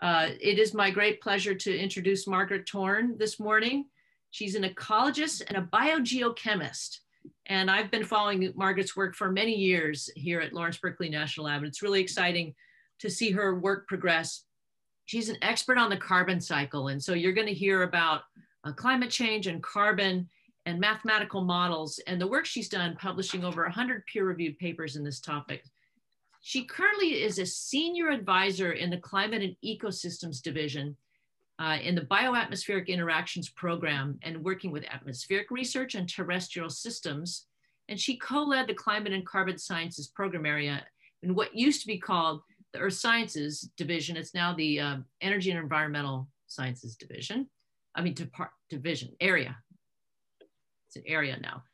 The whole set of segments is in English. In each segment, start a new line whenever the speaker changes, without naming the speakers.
Uh, it is my great pleasure to introduce Margaret Torn this morning. She's an ecologist and a biogeochemist. And I've been following Margaret's work for many years here at Lawrence Berkeley National Lab. And it's really exciting to see her work progress. She's an expert on the carbon cycle. And so you're going to hear about uh, climate change and carbon and mathematical models and the work she's done publishing over 100 peer-reviewed papers in this topic. She currently is a senior advisor in the Climate and Ecosystems Division uh, in the Bioatmospheric Interactions Program and working with atmospheric research and terrestrial systems. And she co-led the Climate and Carbon Sciences Program area in what used to be called the Earth Sciences Division. It's now the uh, Energy and Environmental Sciences Division. I mean, division, area. It's an area now.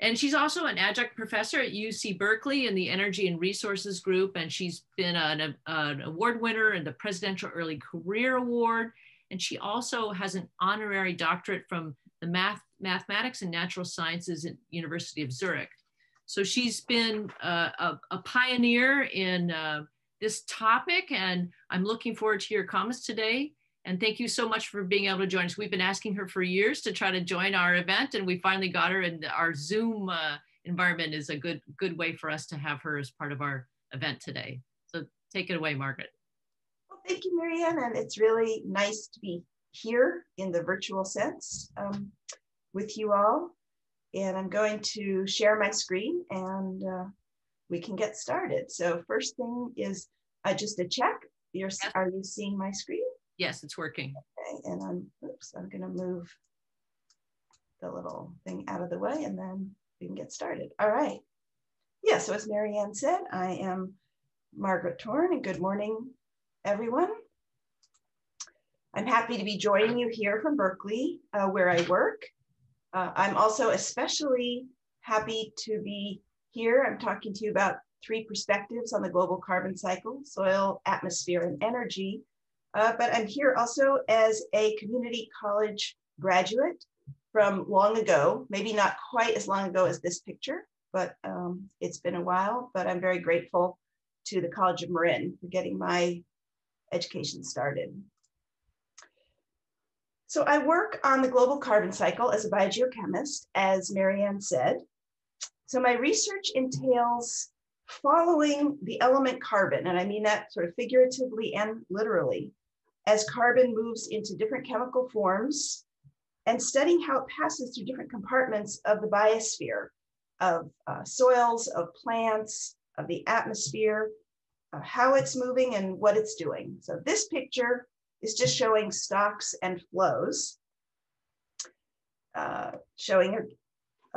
And she's also an adjunct professor at UC Berkeley in the Energy and Resources Group. And she's been an, an award winner in the Presidential Early Career Award. And she also has an honorary doctorate from the Math, Mathematics and Natural Sciences at University of Zurich. So she's been a, a, pioneer in uh, this topic. And I'm looking forward to your comments today. And thank you so much for being able to join us. We've been asking her for years to try to join our event, and we finally got her. And our Zoom uh, environment is a good good way for us to have her as part of our event today. So take it away, Margaret.
Well, thank you, Marianne, and it's really nice to be here in the virtual sense um, with you all. And I'm going to share my screen, and uh, we can get started. So first thing is uh, just a check. You're, are you seeing my screen?
Yes, it's working.
Okay, and I'm, oops, I'm gonna move the little thing out of the way and then we can get started. All right. Yeah, so as Marianne said, I am Margaret Torn and good morning, everyone. I'm happy to be joining you here from Berkeley, uh, where I work. Uh, I'm also especially happy to be here. I'm talking to you about three perspectives on the global carbon cycle, soil, atmosphere, and energy uh, but I'm here also as a community college graduate from long ago, maybe not quite as long ago as this picture, but um, it's been a while, but I'm very grateful to the College of Marin for getting my education started. So I work on the global carbon cycle as a biogeochemist, as Marianne said. So my research entails following the element carbon, and I mean that sort of figuratively and literally, as carbon moves into different chemical forms and studying how it passes through different compartments of the biosphere of uh, soils, of plants, of the atmosphere, uh, how it's moving and what it's doing. So this picture is just showing stocks and flows, uh, showing,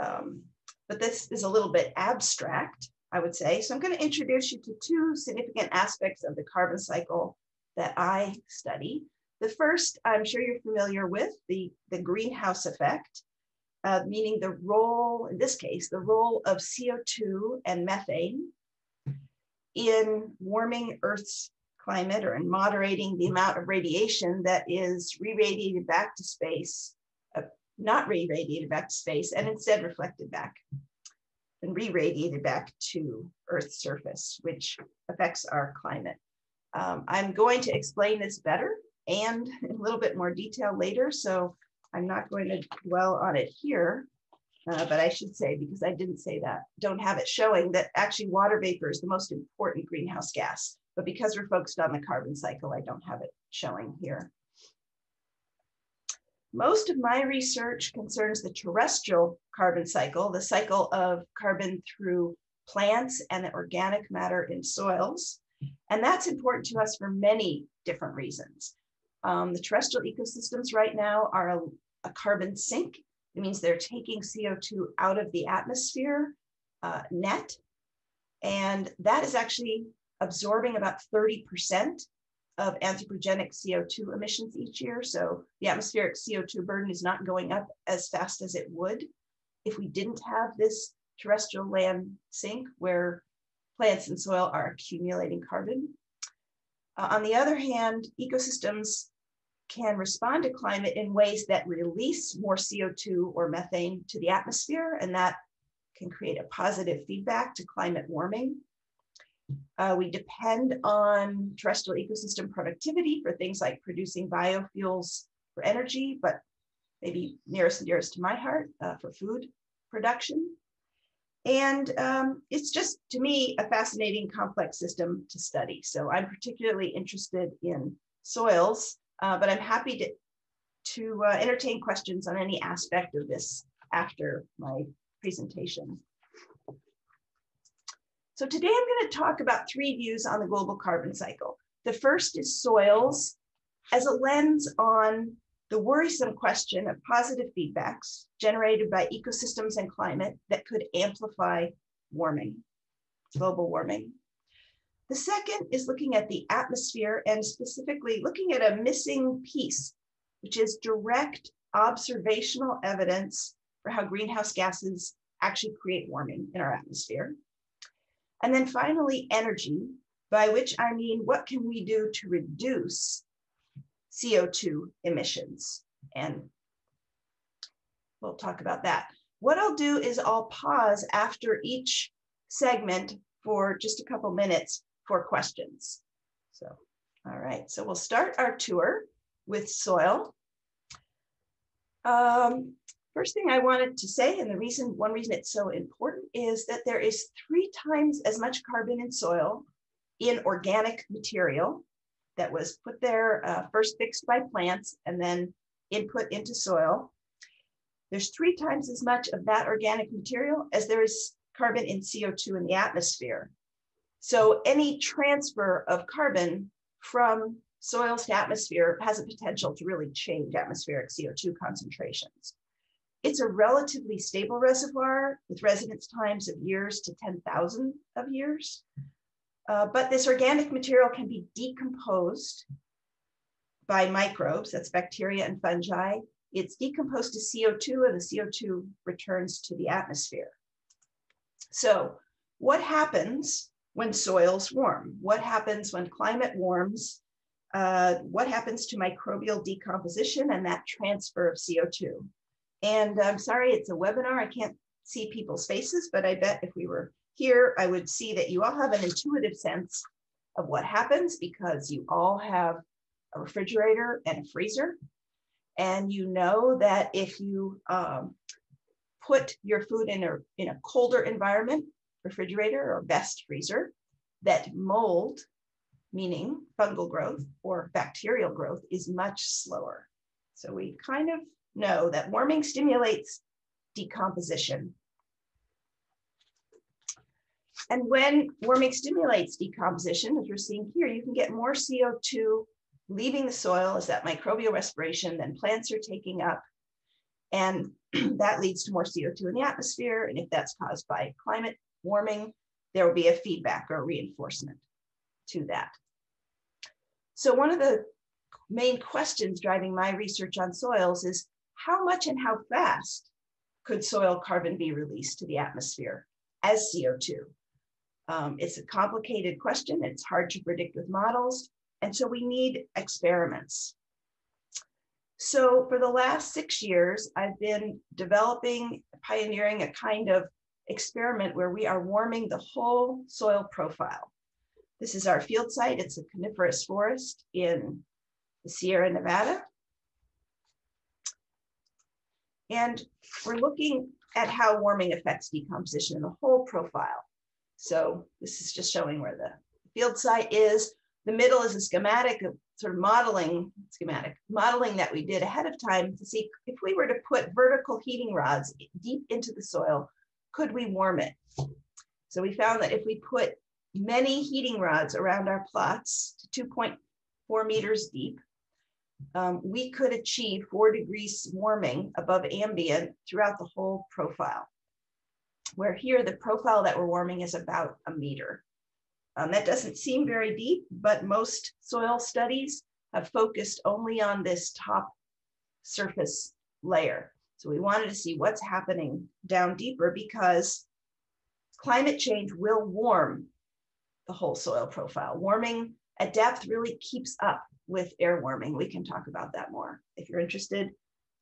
um, but this is a little bit abstract, I would say. So I'm gonna introduce you to two significant aspects of the carbon cycle that I study. The first, I'm sure you're familiar with, the, the greenhouse effect, uh, meaning the role, in this case, the role of CO2 and methane in warming Earth's climate or in moderating the amount of radiation that is re-radiated back to space, uh, not re-radiated back to space, and instead reflected back and re-radiated back to Earth's surface, which affects our climate. Um, I'm going to explain this better and in a little bit more detail later, so I'm not going to dwell on it here, uh, but I should say, because I didn't say that, don't have it showing that actually water vapor is the most important greenhouse gas. But because we're focused on the carbon cycle, I don't have it showing here. Most of my research concerns the terrestrial carbon cycle, the cycle of carbon through plants and the organic matter in soils. And that's important to us for many different reasons. Um, the terrestrial ecosystems right now are a, a, carbon sink. It means they're taking CO2 out of the atmosphere uh, net. And that is actually absorbing about 30% of anthropogenic CO2 emissions each year. So the atmospheric CO2 burden is not going up as fast as it would if we didn't have this terrestrial land sink where plants and soil are accumulating carbon. Uh, on the other hand, ecosystems can respond to climate in ways that release more CO2 or methane to the atmosphere, and that can create a positive feedback to climate warming. Uh, we depend on terrestrial ecosystem productivity for things like producing biofuels for energy, but maybe nearest and dearest to my heart uh, for food production. And um, it's just, to me, a fascinating complex system to study. So I'm particularly interested in soils, uh, but I'm happy to, to uh, entertain questions on any aspect of this after my presentation. So today I'm going to talk about three views on the global carbon cycle. The first is soils as a lens on the worrisome question of positive feedbacks generated by ecosystems and climate that could amplify warming, global warming. The second is looking at the atmosphere and specifically looking at a missing piece, which is direct observational evidence for how greenhouse gases actually create warming in our atmosphere. And then finally, energy, by which I mean, what can we do to reduce CO2 emissions. And we'll talk about that. What I'll do is I'll pause after each segment for just a couple minutes for questions. So, all right, so we'll start our tour with soil. Um, first thing I wanted to say, and the reason, one reason it's so important is that there is three times as much carbon in soil in organic material that was put there, uh, first fixed by plants and then input into soil. There's three times as much of that organic material as there is carbon in CO2 in the atmosphere. So any transfer of carbon from soils to atmosphere has a potential to really change atmospheric CO2 concentrations. It's a relatively stable reservoir with residence times of years to 10,000 of years. Uh, but this organic material can be decomposed by microbes, that's bacteria and fungi. It's decomposed to CO2 and the CO2 returns to the atmosphere. So what happens when soils warm? What happens when climate warms? Uh, what happens to microbial decomposition and that transfer of CO2? And I'm sorry, it's a webinar. I can't see people's faces, but I bet if we were here, I would see that you all have an intuitive sense of what happens because you all have a refrigerator and a freezer. And you know that if you um, put your food in a, in a colder environment, refrigerator or best freezer, that mold, meaning fungal growth or bacterial growth, is much slower. So we kind of know that warming stimulates decomposition and when warming stimulates decomposition, as we're seeing here, you can get more CO2 leaving the soil as that microbial respiration than plants are taking up. And that leads to more CO2 in the atmosphere. And if that's caused by climate warming, there will be a feedback or reinforcement to that. So one of the main questions driving my research on soils is how much and how fast could soil carbon be released to the atmosphere as CO2? Um, it's a complicated question. It's hard to predict with models. And so we need experiments. So for the last six years, I've been developing, pioneering a kind of experiment where we are warming the whole soil profile. This is our field site. It's a coniferous forest in the Sierra Nevada. And we're looking at how warming affects decomposition in the whole profile. So this is just showing where the field site is. The middle is a schematic of sort of modeling, schematic, modeling that we did ahead of time to see if we were to put vertical heating rods deep into the soil, could we warm it? So we found that if we put many heating rods around our plots to 2.4 meters deep, um, we could achieve four degrees warming above ambient throughout the whole profile where here the profile that we're warming is about a meter. Um, that doesn't seem very deep, but most soil studies have focused only on this top surface layer. So we wanted to see what's happening down deeper because climate change will warm the whole soil profile. Warming at depth really keeps up with air warming. We can talk about that more if you're interested.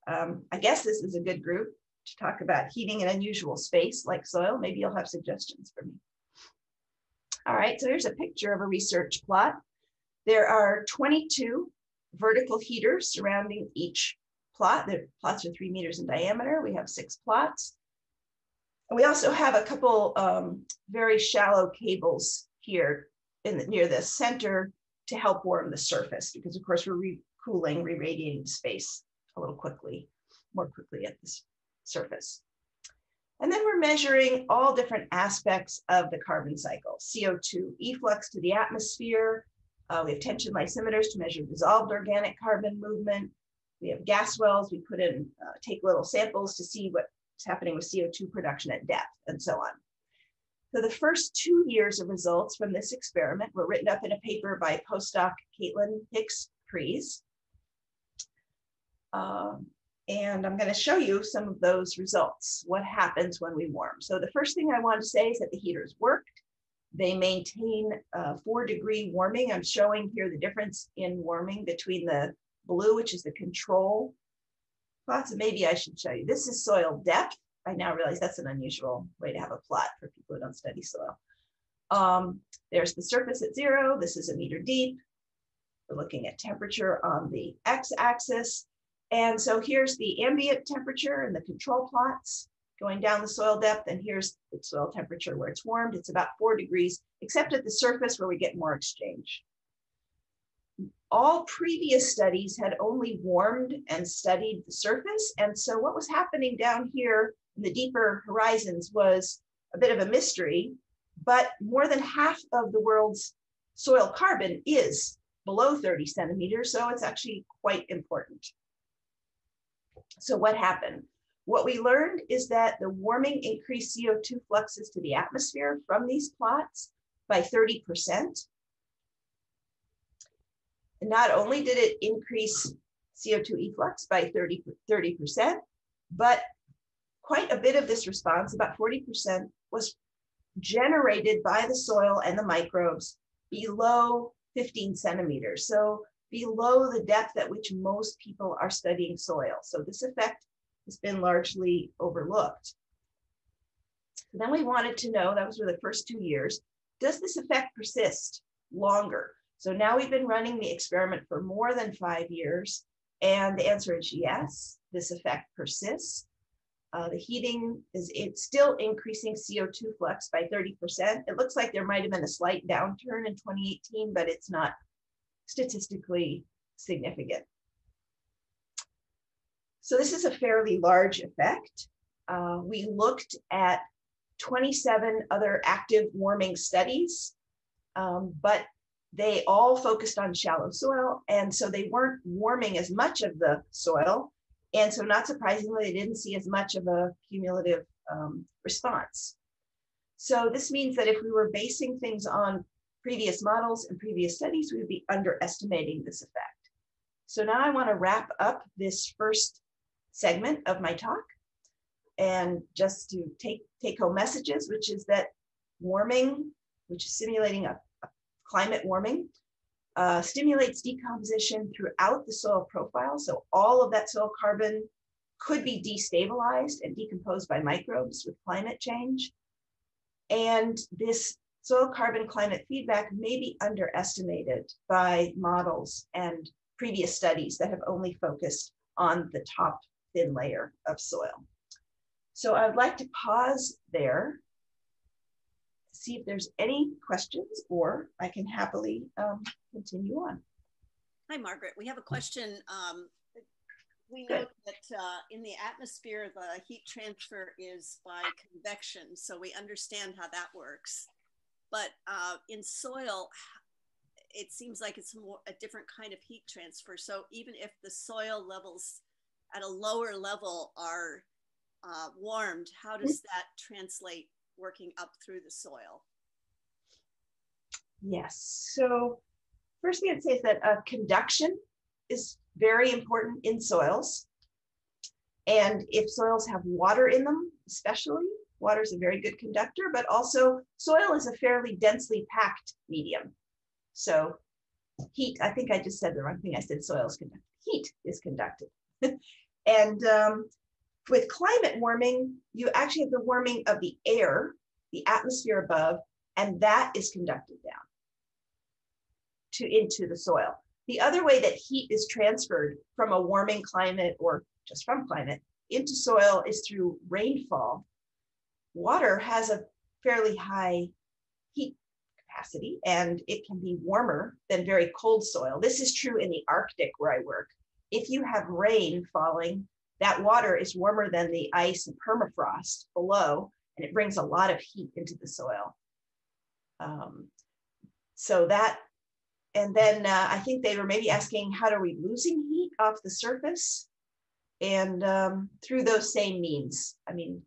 Um, I guess this is a good group to talk about heating an unusual space like soil, maybe you'll have suggestions for me. All right, so here's a picture of a research plot. There are 22 vertical heaters surrounding each plot. The plots are three meters in diameter. We have six plots. And we also have a couple um, very shallow cables here in the, near the center to help warm the surface because of course we're re-cooling, re-radiating space a little quickly, more quickly at this surface. And then we're measuring all different aspects of the carbon cycle, CO2 efflux to the atmosphere. Uh, we have tension lysimeters to measure dissolved organic carbon movement. We have gas wells. We put in, uh, take little samples to see what's happening with CO2 production at depth and so on. So the first two years of results from this experiment were written up in a paper by postdoc Caitlin Hicks Pries. Um, and I'm going to show you some of those results, what happens when we warm. So the first thing I want to say is that the heaters worked. They maintain four degree warming. I'm showing here the difference in warming between the blue, which is the control plots. Maybe I should show you. This is soil depth. I now realize that's an unusual way to have a plot for people who don't study soil. Um, there's the surface at zero. This is a meter deep. We're looking at temperature on the x-axis. And so here's the ambient temperature and the control plots going down the soil depth. And here's the soil temperature where it's warmed. It's about four degrees, except at the surface where we get more exchange. All previous studies had only warmed and studied the surface. And so what was happening down here in the deeper horizons was a bit of a mystery, but more than half of the world's soil carbon is below 30 centimeters. So it's actually quite important. So what happened? What we learned is that the warming increased CO2 fluxes to the atmosphere from these plots by 30%. And not only did it increase CO2 efflux by 30, 30%, but quite a bit of this response, about 40%, was generated by the soil and the microbes below 15 centimeters. So below the depth at which most people are studying soil. So this effect has been largely overlooked. Then we wanted to know, that was for the first two years, does this effect persist longer? So now we've been running the experiment for more than five years, and the answer is yes, this effect persists. Uh, the heating is it's still increasing CO2 flux by 30%. It looks like there might have been a slight downturn in 2018, but it's not statistically significant. So this is a fairly large effect. Uh, we looked at 27 other active warming studies, um, but they all focused on shallow soil. And so they weren't warming as much of the soil. And so not surprisingly, they didn't see as much of a cumulative um, response. So this means that if we were basing things on previous models and previous studies, we would be underestimating this effect. So now I want to wrap up this first segment of my talk and just to take take home messages, which is that warming, which is simulating a, a climate warming, uh, stimulates decomposition throughout the soil profile. So all of that soil carbon could be destabilized and decomposed by microbes with climate change. And this soil carbon climate feedback may be underestimated by models and previous studies that have only focused on the top thin layer of soil. So I'd like to pause there, see if there's any questions, or I can happily um, continue on.
Hi, Margaret. We have a question. Um, we know that uh, in the atmosphere, the heat transfer is by convection, so we understand how that works. But uh, in soil, it seems like it's more a different kind of heat transfer. So even if the soil levels at a lower level are uh, warmed, how does that translate working up through the soil?
Yes. So first thing I'd say is that uh, conduction is very important in soils. And if soils have water in them, especially, Water is a very good conductor, but also soil is a fairly densely packed medium. So heat, I think I just said the wrong thing. I said soil is conducted. Heat is conducted. and um, with climate warming, you actually have the warming of the air, the atmosphere above, and that is conducted down to into the soil. The other way that heat is transferred from a warming climate or just from climate into soil is through rainfall. Water has a fairly high heat capacity and it can be warmer than very cold soil. This is true in the Arctic where I work. If you have rain falling, that water is warmer than the ice and permafrost below, and it brings a lot of heat into the soil. Um, so that, and then uh, I think they were maybe asking how are we losing heat off the surface? And um, through those same means. I mean,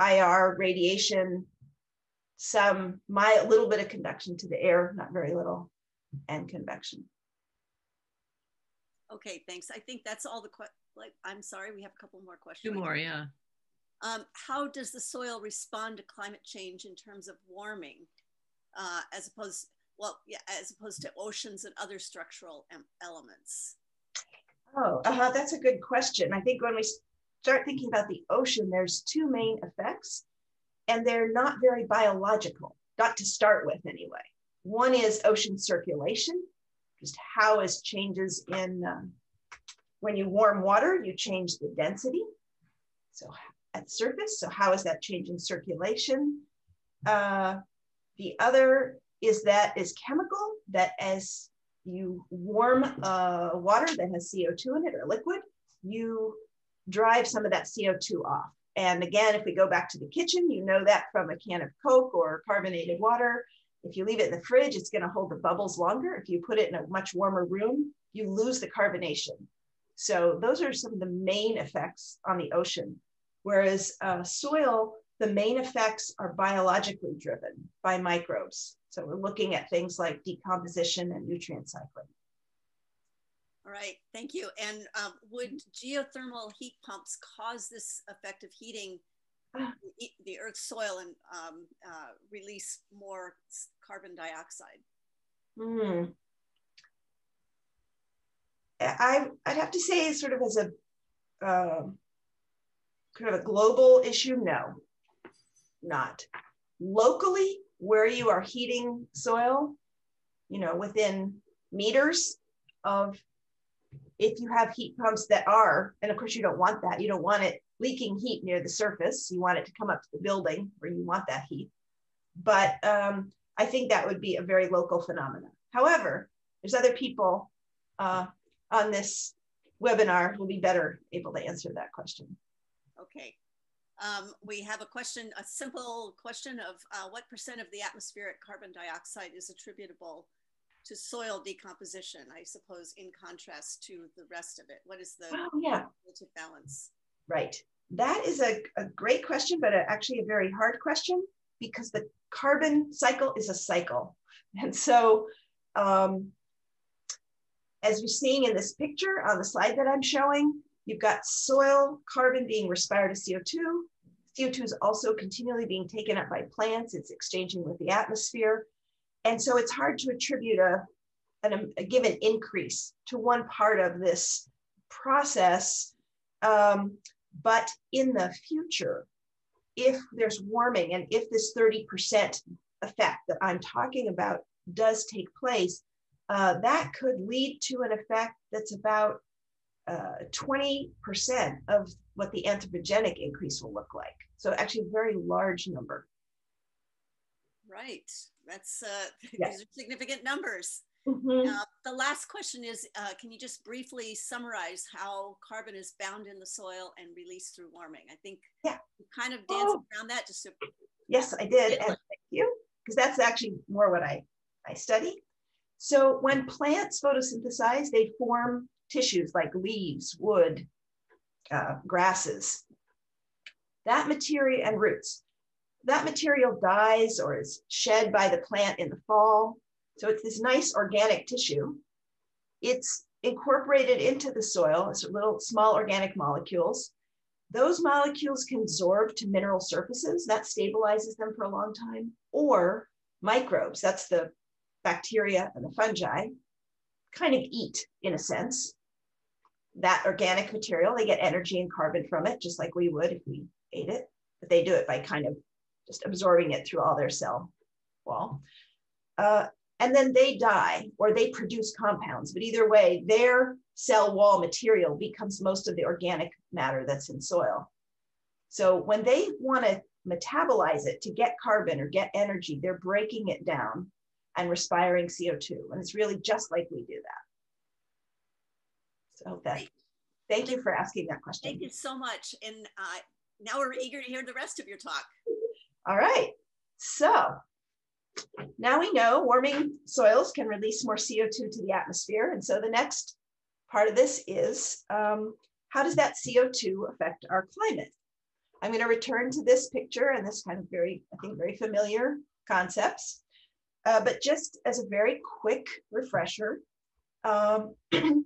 IR, radiation, some, my, a little bit of conduction to the air, not very little, and convection.
Okay, thanks. I think that's all the que- like. I'm sorry, we have a couple more questions.
Two more, yeah.
Um, how does the soil respond to climate change in terms of warming, uh, as opposed well, yeah, as opposed to oceans and other structural elements?
Oh, uh, that's a good question. I think when we start thinking about the ocean, there's two main effects, and they're not very biological, not to start with anyway. One is ocean circulation, just how is changes in um, when you warm water, you change the density. So at surface, so how is that changing circulation? Uh, the other is that is chemical that as you warm uh, water that has CO2 in it or liquid, you drive some of that CO2 off. And again, if we go back to the kitchen, you know that from a can of Coke or carbonated water. If you leave it in the fridge, it's going to hold the bubbles longer. If you put it in a much warmer room, you lose the carbonation. So those are some of the main effects on the ocean. Whereas uh, soil, the main effects are biologically driven by microbes. So we're looking at things like decomposition and nutrient cycling.
All right, thank you. And um, would geothermal heat pumps cause this effect of heating the Earth's soil and um, uh, release more carbon dioxide?
Hmm. I, I'd have to say, sort of as a uh, kind of a global issue, no, not. Locally, where you are heating soil, you know, within meters of if you have heat pumps that are, and of course you don't want that, you don't want it leaking heat near the surface. You want it to come up to the building where you want that heat. But um, I think that would be a very local phenomenon. However, there's other people uh, on this webinar who will be better able to answer that question.
Okay. Um, we have a question, a simple question of uh, what percent of the atmospheric carbon dioxide is attributable to soil decomposition, I suppose, in contrast to the rest of it? What is the
oh, yeah.
relative balance?
Right. That is a, a great question, but a, actually a very hard question because the carbon cycle is a cycle. And so, um, as we're seeing in this picture on the slide that I'm showing, you've got soil carbon being respired as CO2. CO2 is also continually being taken up by plants. It's exchanging with the atmosphere. And so it's hard to attribute a, an, a given increase to one part of this process. Um, but in the future, if there's warming and if this 30% effect that I'm talking about does take place, uh, that could lead to an effect that's about uh, 20% of what the anthropogenic increase will look like. So actually a very large number.
Right. That's uh, yes. these are significant numbers. Mm-hmm. Uh, the last question is, uh, can you just briefly summarize how carbon is bound in the soil and released through warming? I think
yeah.
you kind of danced oh. around that just to
Yes, I did. And thank you. Because that's actually more what I, I study. So when plants photosynthesize, they form tissues like leaves, wood, uh, grasses. That material and roots. That material dies or is shed by the plant in the fall so it's this nice organic tissue. It's incorporated into the soil as little small organic molecules. Those molecules can absorb to mineral surfaces, that stabilizes them for a long time, or microbes, that's the bacteria and the fungi, kind of eat in a sense that organic material. They get energy and carbon from it, just like we would if we ate it, but they do it by kind of just absorbing it through all their cell wall. Uh, and then they die or they produce compounds. But either way, their cell wall material becomes most of the organic matter that's in soil. So when they want to metabolize it to get carbon or get energy, they're breaking it down and respiring CO2. And it's really just like we do that. So that, thank you for asking that question.
Thank you so much. And uh, now we're eager to hear the rest of your talk.
All right. So now we know warming soils can release more CO2 to the atmosphere. And so the next part of this is um, how does that CO2 affect our climate? I'm going to return to this picture and this kind of very, I think, very familiar concepts. Uh, but just as a very quick refresher, um,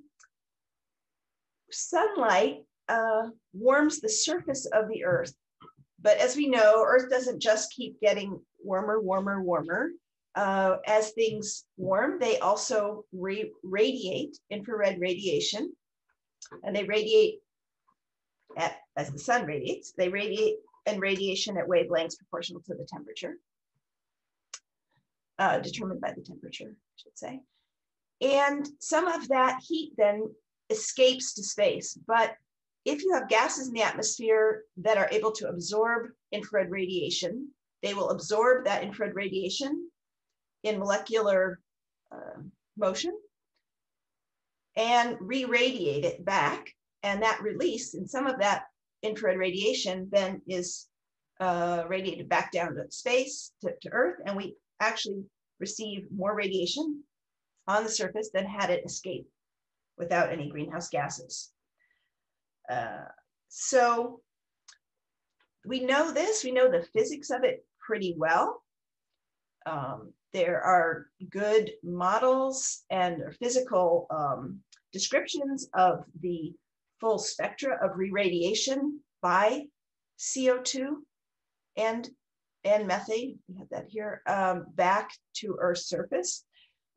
sunlight uh, warms the surface of the earth. But as we know, Earth doesn't just keep getting warmer, warmer, warmer. Uh, as things warm, they also radiate infrared radiation, and they radiate at, as the sun radiates, they radiate and radiation at wavelengths proportional to the temperature, uh, determined by the temperature, I should say. And some of that heat then escapes to space. But if you have gases in the atmosphere that are able to absorb infrared radiation, they will absorb that infrared radiation in molecular uh, motion and re-radiate it back. And that release and some of that infrared radiation then is uh, radiated back down to space, to, to Earth, and we actually receive more radiation on the surface than had it escaped without any greenhouse gases. Uh, so we know this, we know the physics of it pretty well. Um, there are good models and physical um, descriptions of the full spectra of re-radiation by CO2 and, and methane, we have that here, um, back to Earth's surface.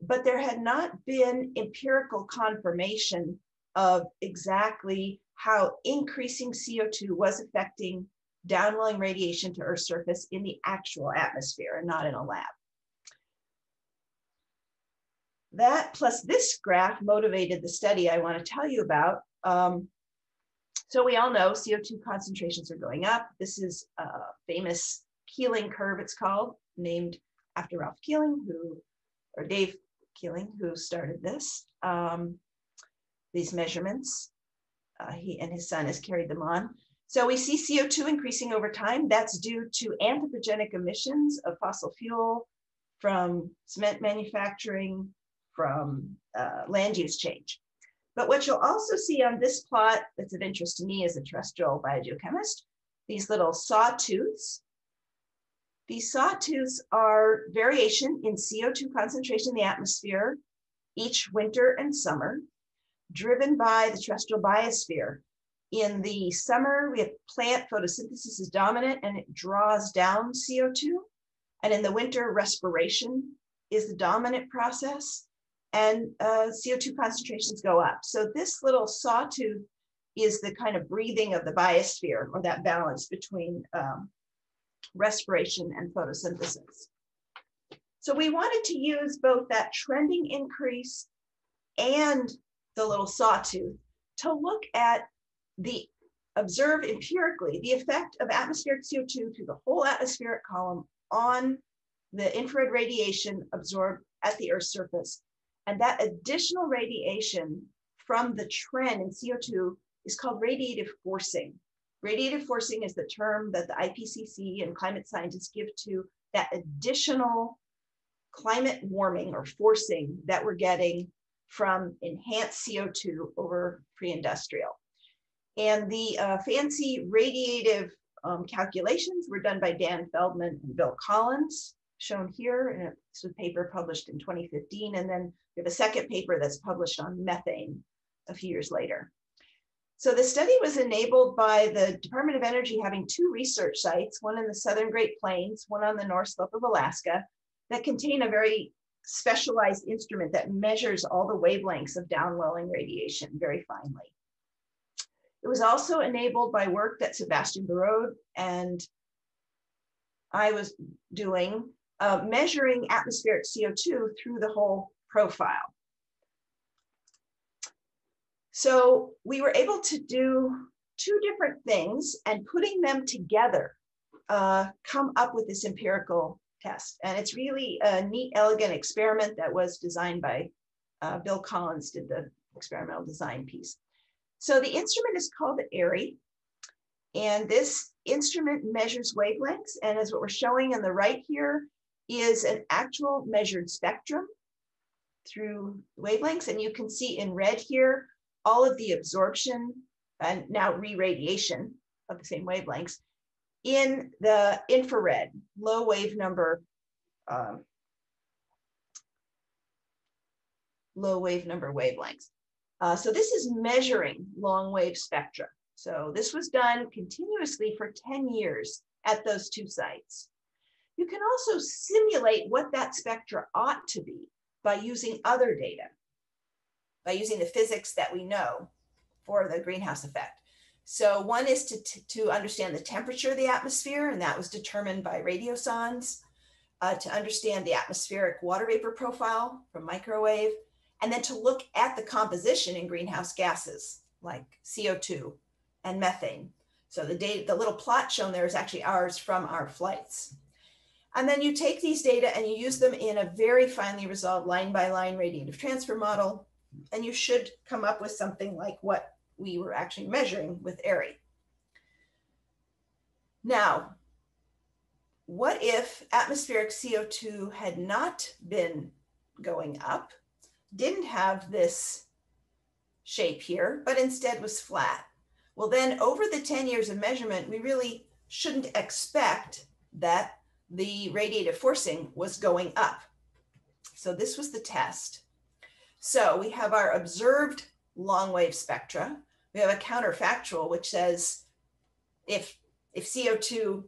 But there had not been empirical confirmation of exactly how increasing CO2 was affecting downwelling radiation to Earth's surface in the actual atmosphere and not in a lab. That plus this graph motivated the study I want to tell you about. Um, so we all know CO2 concentrations are going up. This is a famous Keeling curve, it's called, named after Ralph Keeling, who, or Dave Keeling, who started this, um, these measurements. Uh, he and his son has carried them on. So we see CO2 increasing over time. That's due to anthropogenic emissions of fossil fuel from cement manufacturing, from uh, land use change. But what you'll also see on this plot that's of interest to me as a terrestrial biogeochemist, these little sawtooths. These sawtooths are variation in CO2 concentration in the atmosphere each winter and summer, driven by the terrestrial biosphere. In the summer, we have plant photosynthesis is dominant and it draws down CO2. And in the winter, respiration is the dominant process and uh, CO2 concentrations go up. So this little sawtooth is the kind of breathing of the biosphere or that balance between um, respiration and photosynthesis. So we wanted to use both that trending increase and the little sawtooth to look at the observe empirically the effect of atmospheric CO2 through the whole atmospheric column on the infrared radiation absorbed at the Earth's surface and that additional radiation from the trend in CO2 is called radiative forcing. Radiative forcing is the term that the IPCC and climate scientists give to that additional climate warming or forcing that we're getting from enhanced CO2 over pre-industrial. And the uh, fancy radiative um, calculations were done by Dan Feldman and Bill Collins shown here. And a paper published in 2015. And then we have a second paper that's published on methane a few years later. So the study was enabled by the Department of Energy having two research sites, one in the Southern Great Plains, one on the North Slope of Alaska, that contain a very specialized instrument that measures all the wavelengths of downwelling radiation very finely. It was also enabled by work that Sebastian Biraud and I was doing uh, measuring atmospheric CO2 through the whole profile. So we were able to do two different things and putting them together uh, come up with this empirical test. And it's really a neat, elegant experiment that was designed by uh, Bill Collins did the experimental design piece. So the instrument is called the AERI. And this instrument measures wavelengths. And as what we're showing on the right here is an actual measured spectrum through wavelengths. And you can see in red here, all of the absorption and now re-radiation of the same wavelengths in the infrared, low wave number, um, low wave number wavelengths. Uh, so this is measuring long wave spectra. So this was done continuously for 10 years at those two sites. You can also simulate what that spectra ought to be by using other data, by using the physics that we know for the greenhouse effect. So one is to, to understand the temperature of the atmosphere, and that was determined by radiosondes, uh, to understand the atmospheric water vapor profile from microwave, and then to look at the composition in greenhouse gases like CO2 and methane. So the data, the little plot shown there is actually ours from our flights. And then you take these data and you use them in a very finely resolved line by line radiative transfer model. And you should come up with something like what we were actually measuring with AERI. Now, what if atmospheric CO2 had not been going up, didn't have this shape here, but instead was flat? Well, then over the 10 years of measurement, we really shouldn't expect that the radiative forcing was going up. So this was the test. So we have our observed long wave spectra. We have a counterfactual, which says if, if CO2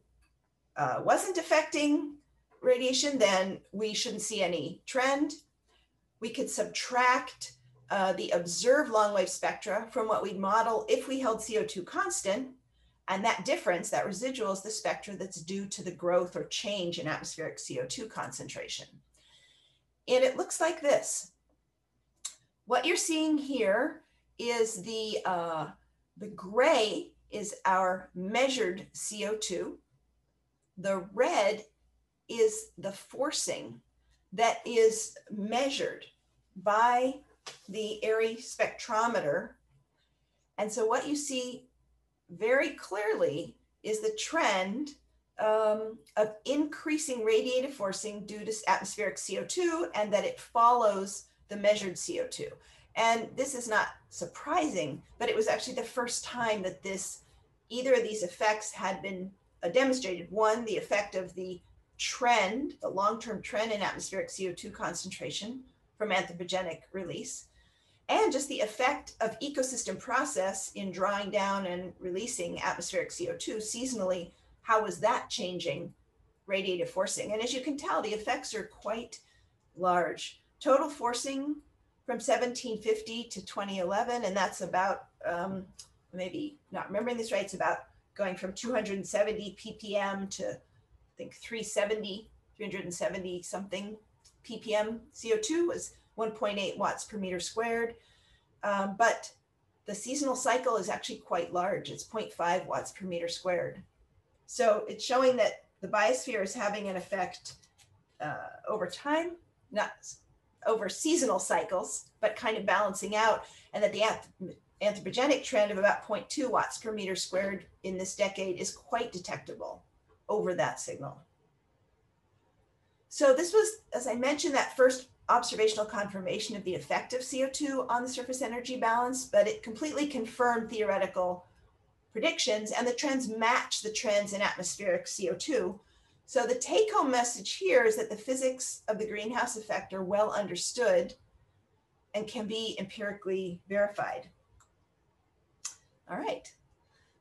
uh, wasn't affecting radiation, then we shouldn't see any trend. We could subtract uh, the observed long wave spectra from what we'd model if we held CO2 constant. And that difference, that residual, is the spectra that's due to the growth or change in atmospheric CO2 concentration. And it looks like this. What you're seeing here is the, uh, the gray is our measured CO2. The red is the forcing that is measured by the AERI spectrometer. And so what you see very clearly is the trend um, of increasing radiative forcing due to atmospheric CO2 and that it follows the measured CO2. And this is not surprising, but it was actually the first time that this, either of these effects had been uh, demonstrated. One, the effect of the trend, the long-term trend in atmospheric CO2 concentration from anthropogenic release, and just the effect of ecosystem process in drawing down and releasing atmospheric CO2 seasonally. How was that changing radiative forcing? And as you can tell, the effects are quite large. Total forcing from 1750 to 2011, and that's about um, maybe not remembering this right, it's about going from 270 ppm to I think 370, 370 something ppm CO2 was 1.8 watts per meter squared. Um, but the seasonal cycle is actually quite large. It's 0.5 watts per meter squared. So it's showing that the biosphere is having an effect uh, over time, not over seasonal cycles, but kind of balancing out, and that the anthropogenic trend of about 0.2 watts per meter squared in this decade is quite detectable over that signal. So this was, as I mentioned, that first observational confirmation of the effect of CO2 on the surface energy balance, but it completely confirmed theoretical predictions and the trends match the trends in atmospheric CO2. So the take home message here is that the physics of the greenhouse effect are well understood and can be empirically verified. All right,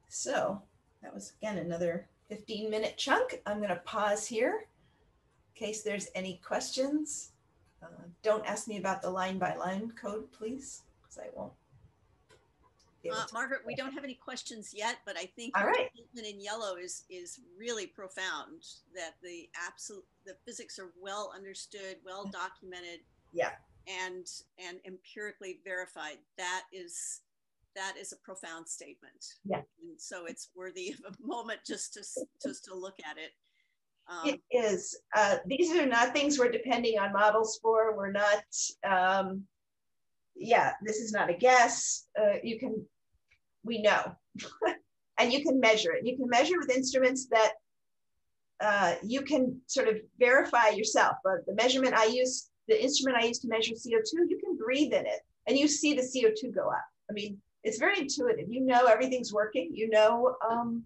so that was again another 15 minute chunk. I'm gonna pause here in case there's any questions. Uh, don't ask me about the line by line code, please, because I won't
Uh, Margaret, we don't have any questions yet, but I think
All
your statement in yellow is is really profound. That the absolute the physics are well understood, well documented.
Yeah.
And and empirically verified. That is that is a profound statement.
Yeah.
And so it's worthy of a moment just to just to look at it. Um,
It is. Uh, these are not things we're depending on models for. We're not, um, yeah, this is not a guess. Uh, you can, we know. and you can measure it. You can measure with instruments that uh, you can sort of verify yourself. But the measurement I use, the instrument I use to measure CO2, you can breathe in it and you see the CO2 go up. I mean, it's very intuitive. You know everything's working. You know, um,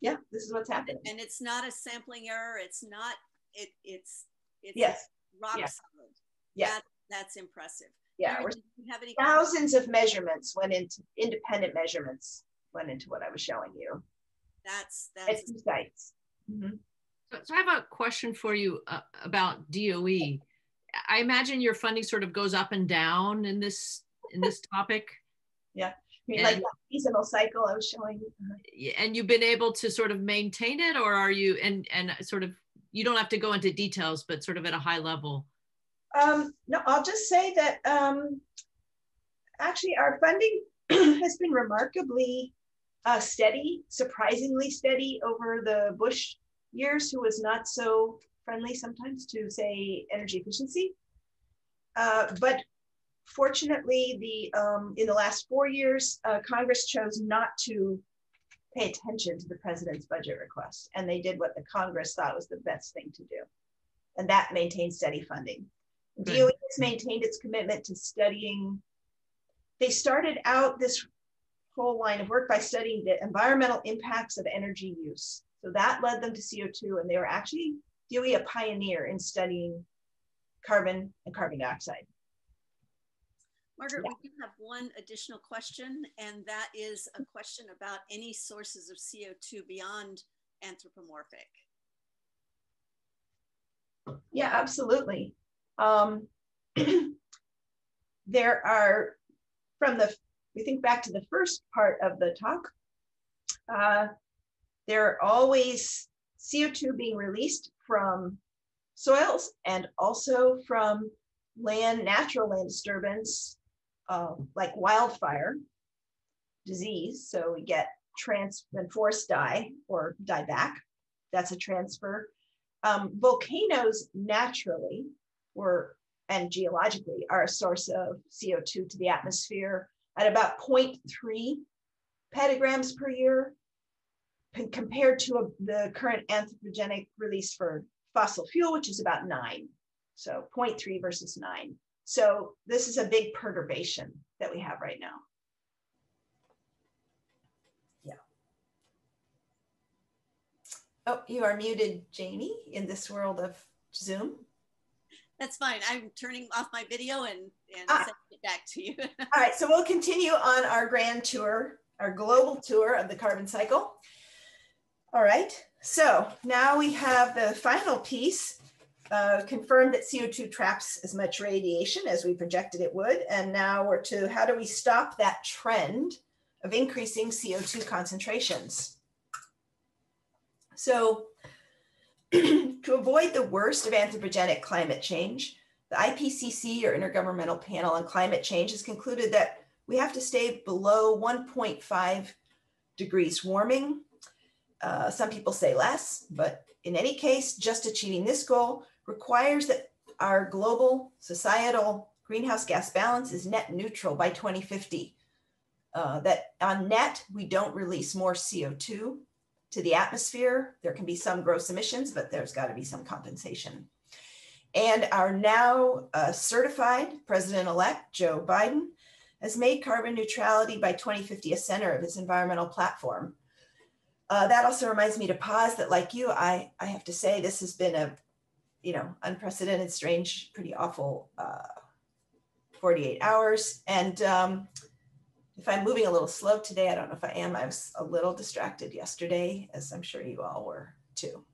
yeah, this is what's happening.
and it's not a sampling error. It's not. It it's it's
Yes.
rock
Yeah.
solid.
Yeah.
That, that's impressive.
Yeah,
Mary, did you have any
thousands of measurements went into independent measurements went into what I was showing you
That's that's
two sites. Mhm.
So, so I have a question for you uh, about DOE. I imagine your funding sort of goes up and down in this in this topic,
I mean, like
And-
that seasonal cycle I was showing. you. Uh-huh.
And you've been able to sort of maintain it, or are you and and sort of you don't have to go into details, but sort of at a high level.
Um, no, I'll just say that um, actually our funding has been remarkably uh, steady, surprisingly steady over the Bush years, who was not so friendly sometimes to say energy efficiency. Uh, but fortunately, the um, in the last four years, uh, Congress chose not to pay attention to the president's budget request, and they did what the Congress thought was the best thing to do, and that maintained steady funding.
Good.
DOE hmm. has maintained its commitment to studying. They started out this whole line of work by studying the environmental impacts of energy use. So that led them to CO2, and they were actually DOE a pioneer in studying carbon and carbon dioxide.
Margaret, we do have one additional question, and that is a question about any sources of CO2 beyond anthropomorphic.
Yeah, absolutely. Um, there are, from the, we think back to the first part of the talk, uh, there are always CO2 being released from soils and also from land, natural land disturbance, uh, like wildfire disease. So we get trans when forests die or die back. That's a transfer. Um, volcanoes naturally were and geologically are a source of CO2 to the atmosphere at about 0.3 petagrams per year compared to a, the current anthropogenic release for fossil fuel, which is about nine. So 0.3 versus nine. So this is a big perturbation that we have right now. Yeah. Oh, you are muted, Jamie, in this world of Zoom.
That's fine. I'm turning off my video and, and
Ah.
sending it back to you.
All right, so we'll continue on our grand tour, our global tour of the carbon cycle. All right, so now we have the final piece, uh, confirmed that CO2 traps as much radiation as we projected it would. And now we're to how do we stop that trend of increasing CO2 concentrations? So to avoid the worst of anthropogenic climate change, the IPCC or Intergovernmental Panel on Climate Change has concluded that we have to stay below 1.5 degrees warming. Uh, some people say less, but in any case, just achieving this goal requires that our global societal greenhouse gas balance is net neutral by 2050. Uh, that on net, we don't release more CO2 to the atmosphere. There can be some gross emissions, but there's got to be some compensation. And our now uh, certified president elect, Joe Biden, has made carbon neutrality by 2050 a center of his environmental platform. Uh, that also reminds me to pause that, like you, I, I have to say this has been a, you know, unprecedented, strange, pretty awful uh, 48 hours. And um, if I'm moving a little slow today, I don't know if I am. I was a little distracted yesterday, as I'm sure you all were too.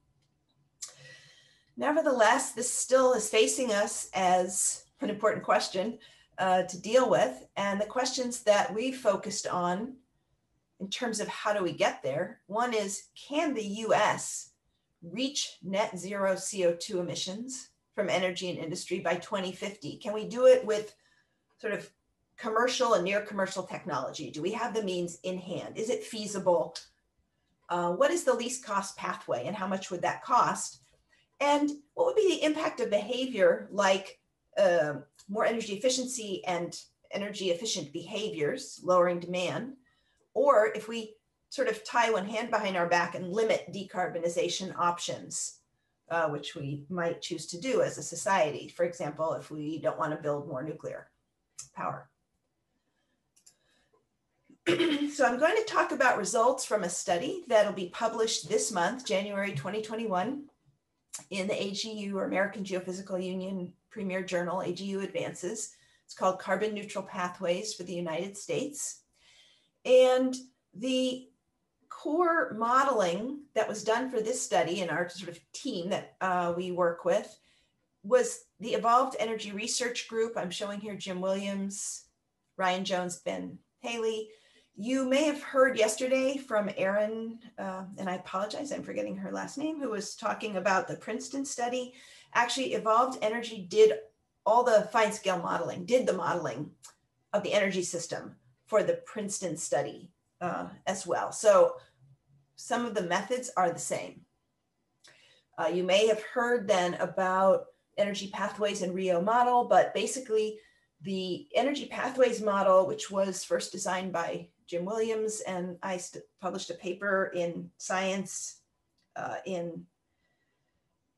Nevertheless, this still is facing us as an important question uh, to deal with. And the questions that we focused on in terms of how do we get there one is can the US reach net zero CO2 emissions from energy and industry by 2050? Can we do it with sort of commercial and near commercial technology? Do we have the means in hand? Is it feasible? Uh, what is the least cost pathway and how much would that cost? And what would be the impact of behavior like uh, more energy efficiency and energy efficient behaviors, lowering demand? Or if we sort of tie one hand behind our back and limit decarbonization options, uh, which we might choose to do as a society. For example, if we don't want to build more nuclear power. so I'm going to talk about results from a study that'll be published this month, January 2021, in the AGU or American Geophysical Union Premier Journal, AGU Advances. It's called Carbon Neutral Pathways for the United States. And the core modeling that was done for this study in our sort of team that uh, we work with was the Evolved Energy Research Group. I'm showing here Jim Williams, Ryan Jones, Ben Haley. You may have heard yesterday from Erin, uh, and I apologize, I'm forgetting her last name, who was talking about the Princeton study. Actually, Evolved Energy did all the fine scale modeling, did the modeling of the energy system for the Princeton study uh, as well. So some of the methods are the same. Uh, you may have heard then about energy pathways and Rio model, but basically the energy pathways model, which was first designed by Jim Williams, and I published a paper in Science uh, in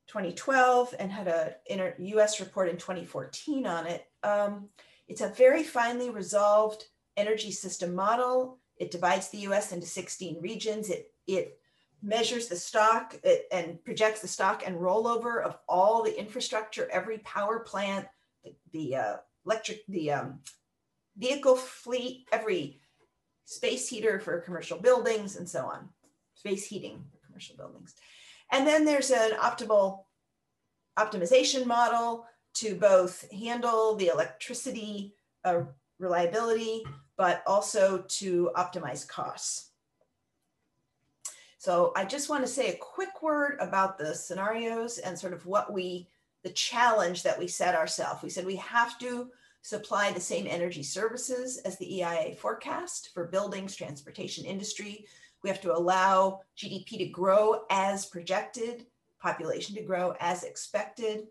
2012 and had a US report in 2014 on it. Um, it's a very finely resolved energy system model. It divides the US into 16 regions. It, it measures the stock it, and projects the stock and rollover of all the infrastructure, every power plant, the, the uh, electric, the um, vehicle fleet, every space heater for commercial buildings and so on, space heating for commercial buildings. And then there's an optimal optimization model to both handle the electricity uh, reliability, but also to optimize costs. So I just want to say a quick word about the scenarios and sort of what we, the challenge that we set ourselves. We said we have to supply the same energy services as the EIA forecast for buildings, transportation industry. We have to allow GDP to grow as projected, population to grow as expected.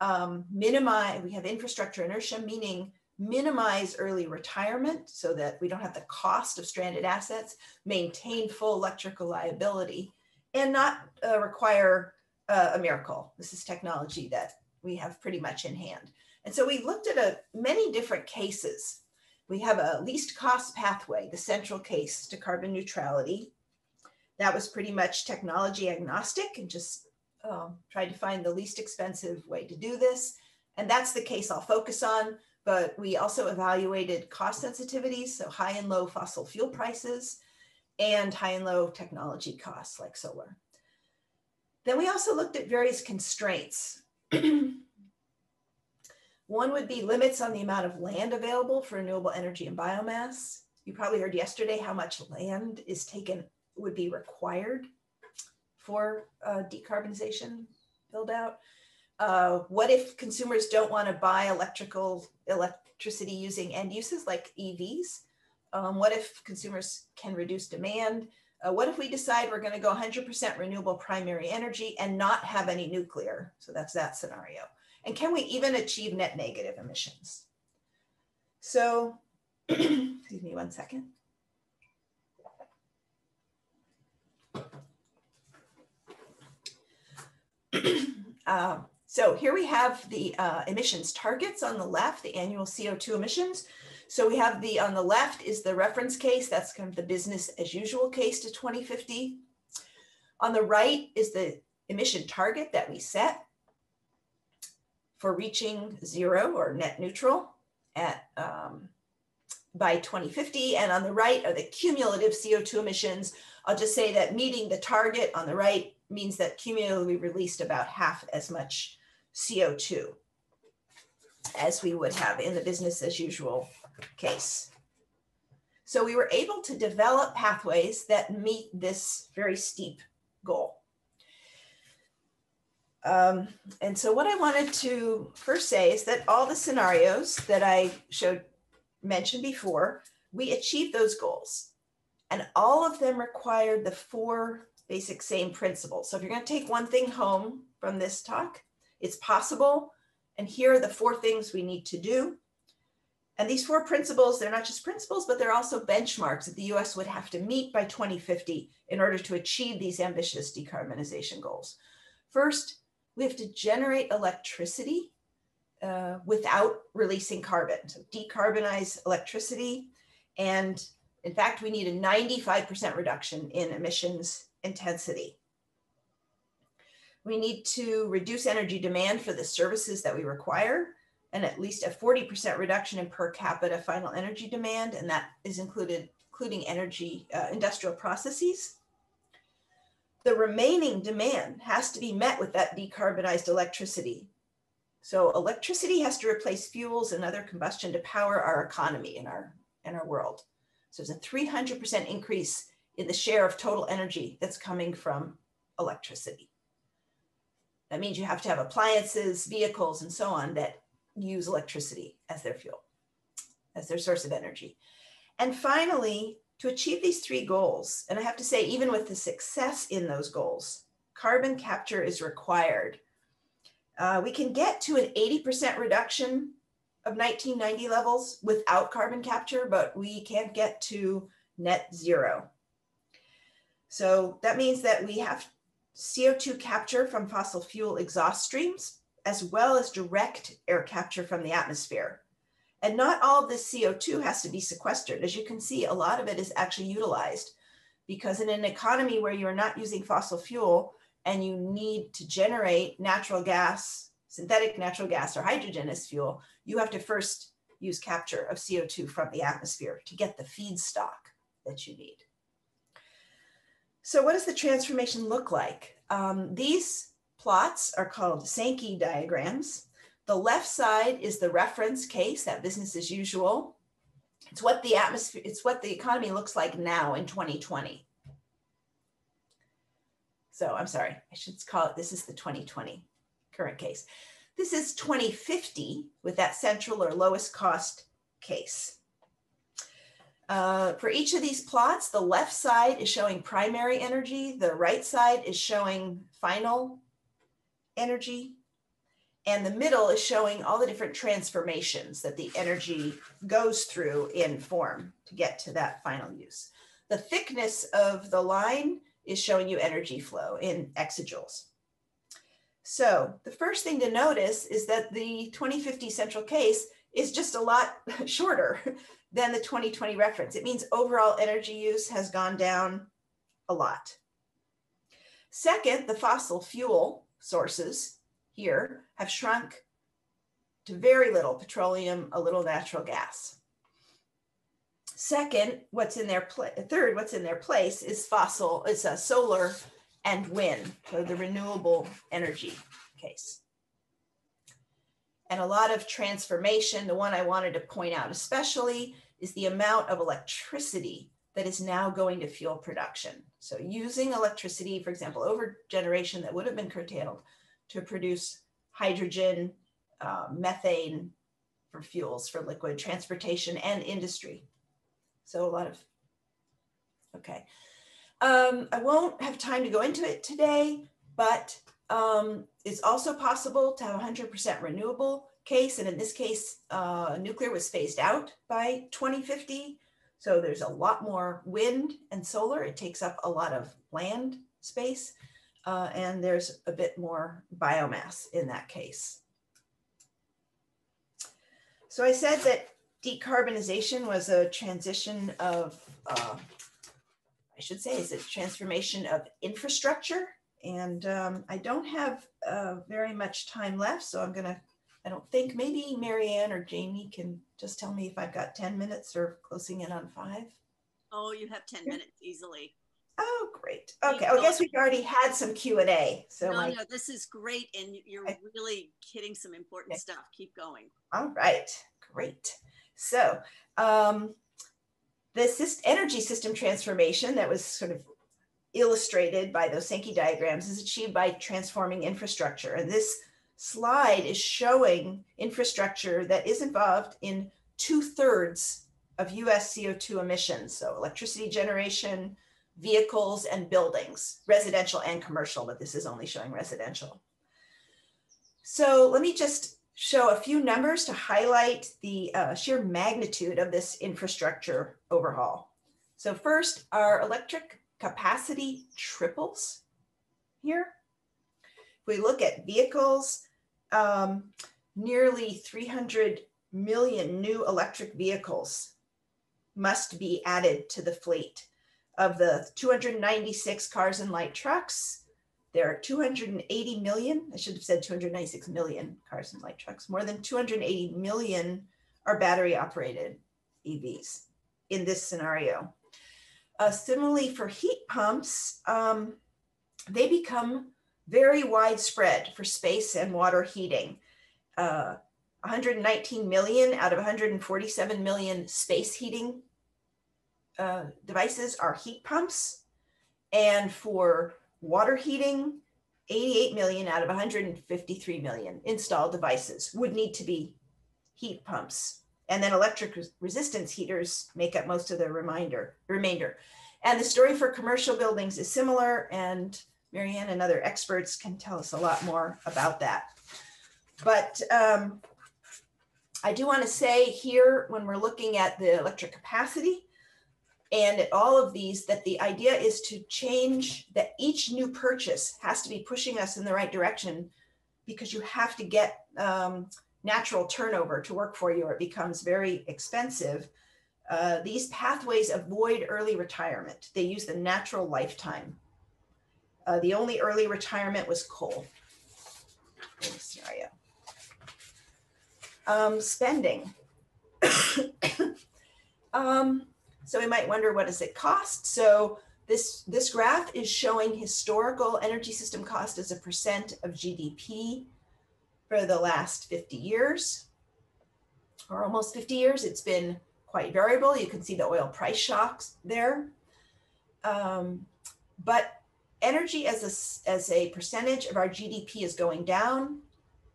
Um, minimize, we have infrastructure inertia, meaning minimize early retirement so that we don't have the cost of stranded assets, maintain full electrical liability, and not uh, require uh, a miracle. This is technology that we have pretty much in hand. And so we looked at a, many different cases. We have a least cost pathway, the central case to carbon neutrality. That was pretty much technology agnostic and just um, tried to find the least expensive way to do this. And that's the case I'll focus on but we also evaluated cost sensitivities, so high and low fossil fuel prices and high and low technology costs like solar. Then we also looked at various constraints. One would be limits on the amount of land available for renewable energy and biomass. You probably heard yesterday how much land is taken, would be required for uh, decarbonization build out. Uh, what if consumers don't want to buy electrical electricity using end uses like EVs? Um, what if consumers can reduce demand? Uh, what if we decide we're going to go 100% renewable primary energy and not have any nuclear? So that's that scenario. And can we even achieve net negative emissions? So, excuse me one second. uh, so here we have the uh, emissions targets on the left, the annual CO2 emissions. So we have the, on the left is the reference case, that's kind of the business as usual case to 2050. On the right is the emission target that we set for reaching zero or net neutral at um, by 2050. And on the right are the cumulative CO2 emissions. I'll just say that meeting the target on the right means that cumulatively released about half as much CO2. as we would have in the business as usual case. So we were able to develop pathways that meet this very steep goal. Um, and so what I wanted to first say is that all the scenarios that I showed mentioned before, we achieved those goals. And all of them required the four basic same principles. So if you're going to take one thing home from this talk, it's possible. And here are the four things we need to do. And these four principles, they're not just principles, but they're also benchmarks that the US would have to meet by 2050 in order to achieve these ambitious decarbonization goals. First, we have to generate electricity uh, without releasing carbon. So decarbonize electricity. And in fact, we need a 95% reduction in emissions intensity. We need to reduce energy demand for the services that we require and at least a 40% reduction in per capita final energy demand. And that is included, including energy, uh, industrial processes. The remaining demand has to be met with that decarbonized electricity. So electricity has to replace fuels and other combustion to power our economy in our, in our world. So it's a 300% increase in the share of total energy that's coming from electricity. That means you have to have appliances, vehicles, and so on that use electricity as their fuel, as their source of energy. And finally, to achieve these three goals, and I have to say, even with the success in those goals, carbon capture is required. Uh, we can get to an 80% reduction of 1990 levels without carbon capture, but we can't get to net zero. So that means that we have CO2 capture from fossil fuel exhaust streams, as well as direct air capture from the atmosphere. And not all this CO2 has to be sequestered. As you can see, a lot of it is actually utilized because in an economy where you're not using fossil fuel and you need to generate natural gas, synthetic natural gas or hydrogen as fuel, you have to first use capture of CO2 from the atmosphere to get the feedstock that you need. So what does the transformation look like? Um, these plots are called Sankey diagrams. The left side is the reference case, that business as usual. It's what the atmosphere, it's what the economy looks like now in 2020. So I'm sorry, I should call it, this is the 2020 current case. This is 2050 with that central or lowest cost case. Uh, for each of these plots, the left side is showing primary energy, the right side is showing final energy, and the middle is showing all the different transformations that the energy goes through in form to get to that final use. The thickness of the line is showing you energy flow in exajoules. So the first thing to notice is that the 2050 central case is just a lot shorter than the 2020 reference. It means overall energy use has gone down a lot. Second, the fossil fuel sources here have shrunk to very little petroleum, a little natural gas. Second, what's in their third, what's in their place is fossil, it's a uh, solar and wind, so the renewable energy case. And a lot of transformation, the one I wanted to point out especially is the amount of electricity that is now going to fuel production. So using electricity, for example, over generation that would have been curtailed to produce hydrogen, uh, methane for fuels for liquid transportation and industry. So a lot of, okay. Um, I won't have time to go into it today, but um, it's also possible to have 100% renewable case. And in this case, uh, nuclear was phased out by 2050. So there's a lot more wind and solar. It takes up a lot of land space uh, and there's a bit more biomass in that case. So I said that decarbonization was a transition of, uh, I should say, is a transformation of infrastructure. And um, I don't have uh, very much time left, so I'm gonna, I don't think maybe Marianne or Jamie can just tell me if I've got 10 minutes or closing in on five.
Oh, you have 10 minutes easily.
Oh, great. Okay. I guess we've already had some Q and A. So
no,
my,
no, this is great, and you're really hitting some important
Okay.
stuff. Keep going.
all right, great. So um, the energy system transformation that was sort of illustrated by those Sankey diagrams is achieved by transforming infrastructure. And this slide is showing infrastructure that is involved in two thirds of US CO2 emissions. So electricity generation, vehicles, and buildings, residential and commercial, but this is only showing residential. So let me just show a few numbers to highlight the uh, sheer magnitude of this infrastructure overhaul. So first, our electric capacity triples here. If we look at vehicles, um, nearly 300 million new electric vehicles must be added to the fleet. Of the 296 cars and light trucks, there are 280 million, I should have said 296 million cars and light trucks. More than 280 million are battery operated EVs in this scenario. Uh, similarly, for heat pumps, um, they become very widespread for space and water heating. Uh, 119 million out of 147 million space heating uh, devices are heat pumps. And for water heating, 88 million out of 153 million installed devices would need to be heat pumps. And then electric resistance heaters make up most of the reminder, remainder. And the story for commercial buildings is similar, and Marianne and other experts can tell us a lot more about that. But um, I do want to say here, when we're looking at the electric capacity, and at all of these that the idea is to change that each new purchase has to be pushing us in the right direction because you have to get um, natural turnover to work for you or it becomes very expensive. Uh, these pathways avoid early retirement. They use the natural lifetime. Uh, the only early retirement was coal. Scenario. Um, spending. Um, so we might wonder what does it cost? So this, this graph is showing historical energy system cost as a percent of GDP for the last 50 years or almost 50 years. It's been quite variable. You can see the oil price shocks there. Um, but energy as a, as a percentage of our GDP is going down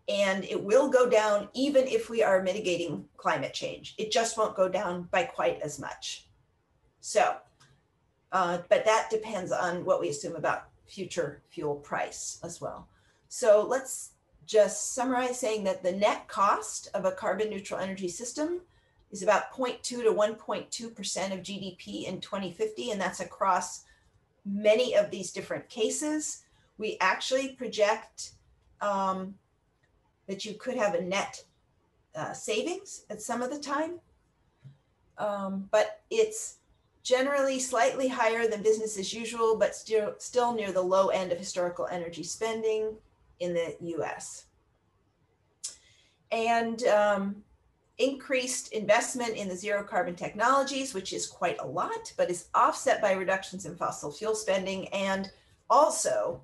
and it will go down even if we are mitigating climate change. It just won't go down by quite as much. So, uh, but that depends on what we assume about future fuel price as well. So let's just summarize saying that the net cost of a carbon neutral energy system is about 0.2 to 1.2% of GDP in 2050, and that's across many of these different cases. We actually project um, that you could have a net uh, savings at some of the time, um, but it's generally slightly higher than business as usual, but still still near the low end of historical energy spending in the U.S. And um, increased investment in the zero carbon technologies, which is quite a lot, but is offset by reductions in fossil fuel spending. And also,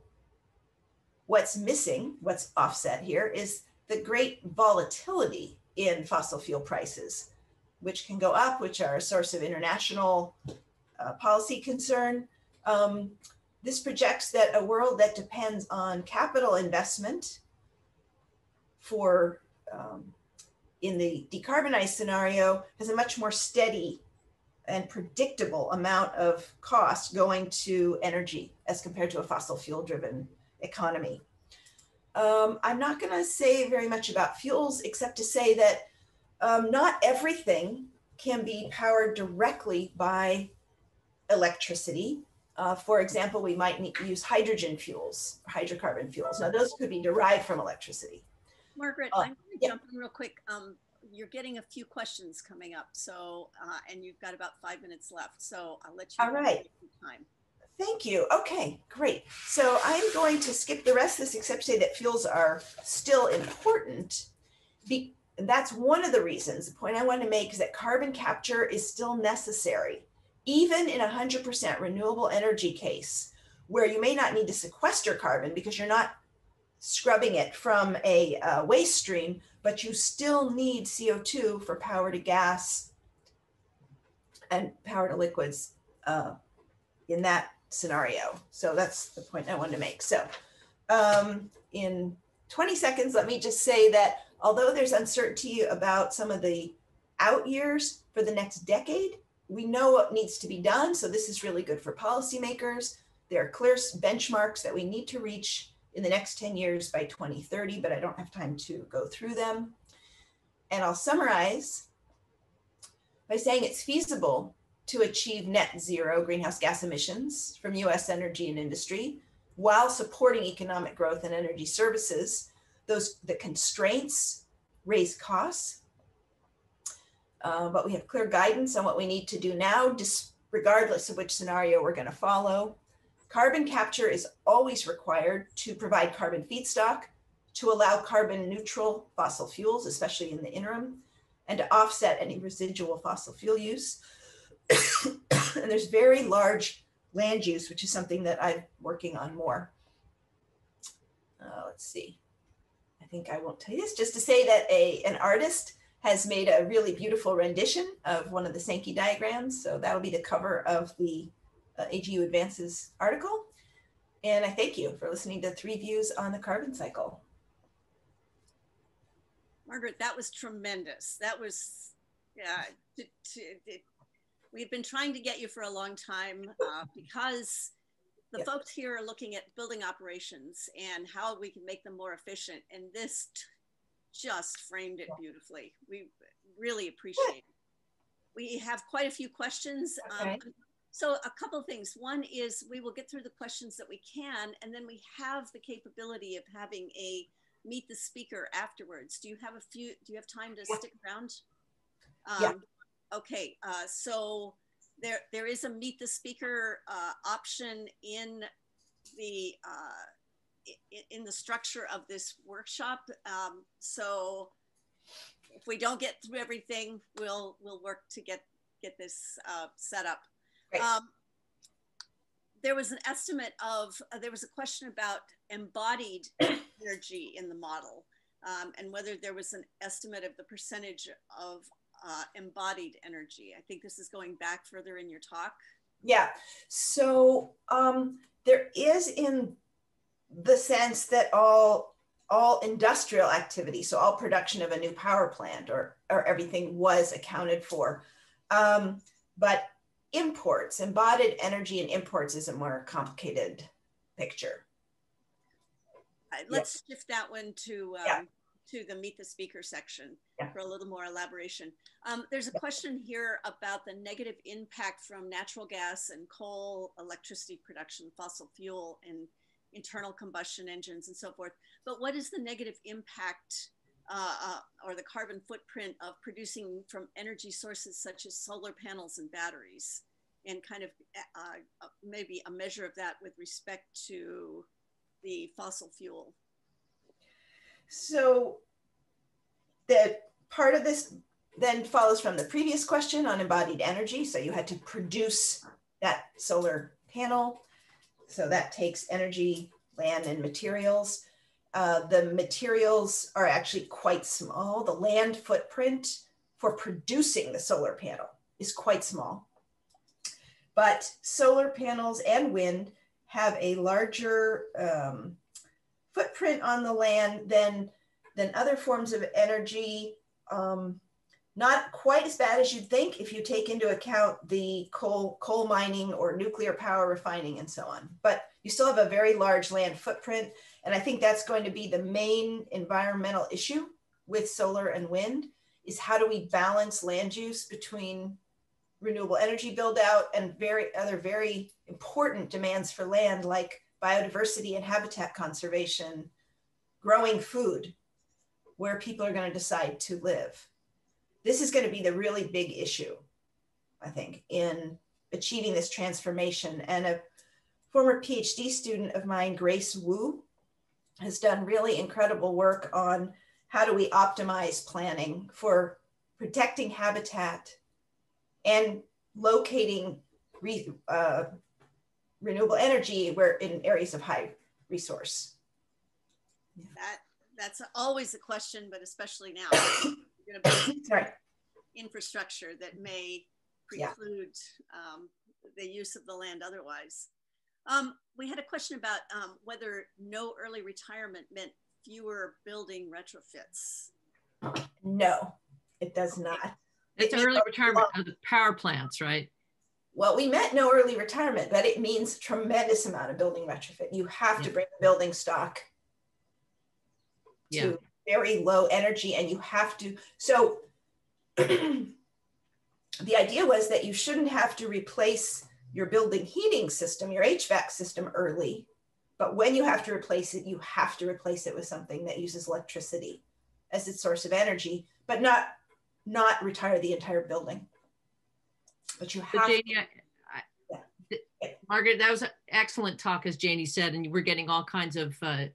what's missing, what's offset here, is the great volatility in fossil fuel prices, which can go up, which are a source of international uh, policy concern. Um, this projects that a world that depends on capital investment for um, in the decarbonized scenario has a much more steady and predictable amount of cost going to energy as compared to a fossil fuel driven economy. Um, I'm not going to say very much about fuels except to say that um, not everything can be powered directly by electricity. Uh, for example, we might need to use hydrogen fuels, hydrocarbon fuels. Now, those could be derived from electricity.
Margaret,
Uh,
I'm going to
yeah.
jump in real quick. Um, you're getting a few questions coming up, so uh, and you've got about five minutes left, so I'll let you.
All right.
Time.
Thank you. Okay, great. So I'm going to skip the rest of this except say that fuels are still important. Be- that's one of the reasons. The point I want to make is that carbon capture is still necessary. even in a 100% renewable energy case, where you may not need to sequester carbon because you're not scrubbing it from a uh, waste stream, but you still need CO2 for power to gas and power to liquids uh, in that scenario. So that's the point I wanted to make. So um, in 20 seconds, let me just say that although there's uncertainty about some of the out years for the next decade, we know what needs to be done. So this is really good for policymakers. There are clear benchmarks that we need to reach in the next 10 years by 2030, but I don't have time to go through them. And I'll summarize by saying it's feasible to achieve net zero greenhouse gas emissions from US energy and industry while supporting economic growth and energy services. Those the constraints raise costs, uh, but we have clear guidance on what we need to do now, regardless of which scenario we're going to follow. Carbon capture is always required to provide carbon feedstock, to allow carbon neutral fossil fuels, especially in the interim, and to offset any residual fossil fuel use. and there's very large land use, which is something that I'm working on more. Uh, let's see. I think I won't tell you this, just to say that a, an artist has made a really beautiful rendition of one of the Sankey diagrams. So that'll be the cover of the uh, AGU Advances article. And I thank you for listening to Three Views on the Carbon Cycle.
Margaret, that was tremendous. That was, yeah, we've been trying to get you for a long time uh, because the folks here are looking at building operations and how we can make them more efficient. And this just framed it beautifully. We really appreciate it. We have quite a few questions. Um, okay. Um, so a couple of things. One is we will get through the questions that we can, and then we have the capability of having a meet the speaker afterwards. Do you have a few, do you have time to yeah. stick around? Um, yeah. Okay, uh, so there, there is a meet the speaker uh, option in the, uh, in the structure of this workshop. Um, so if we don't get through everything, we'll, we'll work to get, get this uh, set up. Um, there was an estimate of, uh, there was a question about embodied energy in the model um, and whether there was an estimate of the percentage of uh, embodied energy. I think this is going back further in your talk.
Yeah, so um, there is in the sense that all all industrial activity, so all production of a new power plant or, or everything was accounted for. Um, but imports, embodied energy and imports is a more complicated picture.
Uh, let's shift that one to um, yeah. To the meet the speaker section yeah. for a little more elaboration. Um, there's a question here about the negative impact from natural gas and coal, electricity production, fossil fuel, and internal combustion engines and so forth. But what is the negative impact uh, uh, or the carbon footprint of producing from energy sources such as solar panels and batteries, and kind of uh, uh, maybe a measure of that with respect to the fossil fuel.
So the part of this then follows from the previous question on embodied energy. So you had to produce that solar panel. So that takes energy, land, and materials. Uh, the materials are actually quite small. The land footprint for producing the solar panel is quite small. But solar panels and wind have a larger um, footprint on the land than, than other forms of energy. Um, not quite as bad as you'd think if you take into account the coal, coal mining or nuclear power refining and so on. But you still have a very large land footprint and I think that's going to be the main environmental issue with solar and wind is how do we balance land use between renewable energy build out and very other very important demands for land like biodiversity and habitat conservation, growing food where people are going to decide to live. This is going to be the really big issue, I think, in achieving this transformation. And a former PhD student of mine, Grace Wu, has done really incredible work on how do we optimize planning for protecting habitat and locating uh, renewable energy where in areas of high resource.
That that's always a question, but especially now, you're going to build infrastructure that may preclude yeah. um, the use of the land otherwise. Um, we had a question about um, whether no early retirement meant fewer building retrofits.
No, it does not.
It's it early retirement of the power plants, right?
Well, we meant no early retirement, but it means tremendous amount of building retrofit. You have yeah. to bring the building stock to very low energy and you have to so the idea was that you shouldn't have to replace your building heating system your hvac system early but when you have to replace it you have to replace it with something that uses electricity as its source of energy but not not retire the entire building but you have Janie, I,
I, yeah. margaret that was an excellent talk as janie said and we're getting all kinds of uh,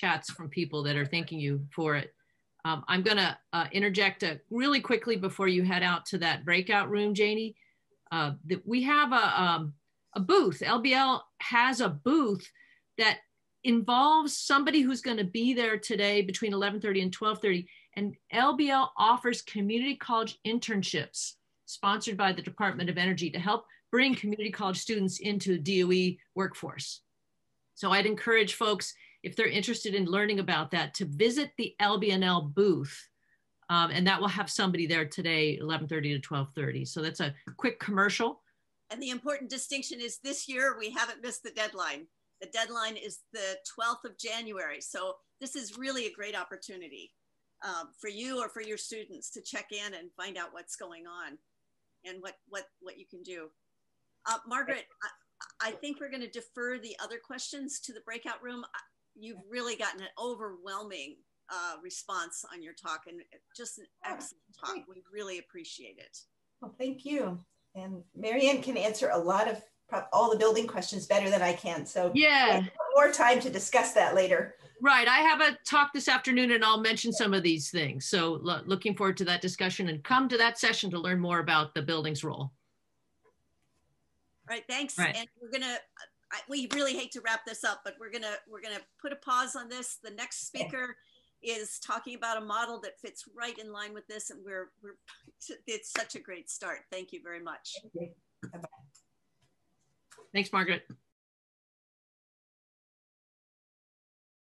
chats from people that are thanking you for it. Um, I'm going to uh, interject uh, really quickly before you head out to that breakout room, Janie. Uh, that we have a, um, a booth. LBL has a booth that involves somebody who's going to be there today between 11:30 and 12:30. And LBL offers community college internships sponsored by the Department of Energy to help bring community college students into DOE workforce. So I'd encourage folks if they're interested in learning about that, to visit the LBNL booth. Um, and that will have somebody there today, 11.30 to 12.30. So that's a quick commercial.
And the important distinction is this year, we haven't missed the deadline. The deadline is the 12th of January. So this is really a great opportunity um, for you or for your students to check in and find out what's going on and what, what, what you can do. Uh, Margaret, I, I think we're going to defer the other questions to the breakout room you've really gotten an overwhelming uh, response on your talk and just an excellent talk. We really appreciate it.
Well, thank you. And Marianne can answer a lot of all the building questions better than I can. So
yeah,
more time to discuss that later.
Right. I have a talk this afternoon and I'll mention some of these things. So lo looking forward to that discussion and come to that session to learn more about the building's role. All
right. Thanks. Right. And we're going to we really hate to wrap this up, but we're gonna we're gonna put a pause on this. The next speaker is talking about a model that fits right in line with this, and we're we're it's such a great start. Thank you very much.
Thank you.
Thanks, Margaret.